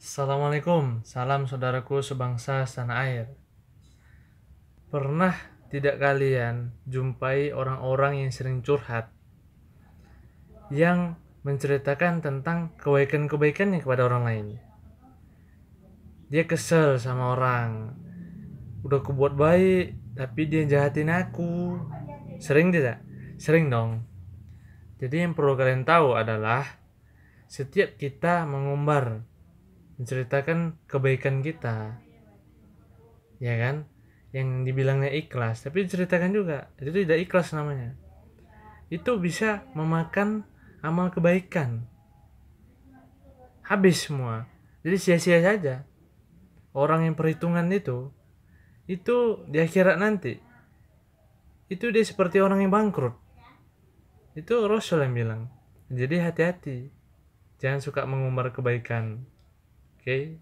Assalamualaikum, salam saudaraku sebangsa tanah air. Pernah tidak kalian jumpai orang-orang yang sering curhat yang menceritakan tentang kebaikan-kebaikannya kepada orang lain? Dia kesel sama orang, udah kubuat baik, tapi dia jahatin aku. Sering tidak? Sering dong. Jadi yang perlu kalian tahu adalah setiap kita mengumbar menceritakan kebaikan kita. Ya kan? Yang dibilangnya ikhlas tapi diceritakan juga. Itu tidak ikhlas namanya. Itu bisa memakan amal kebaikan. Habis semua. Jadi sia-sia saja. Orang yang perhitungan itu itu di akhirat nanti itu dia seperti orang yang bangkrut. Itu Rasul yang bilang. Jadi hati-hati. Jangan suka mengumbar kebaikan Okay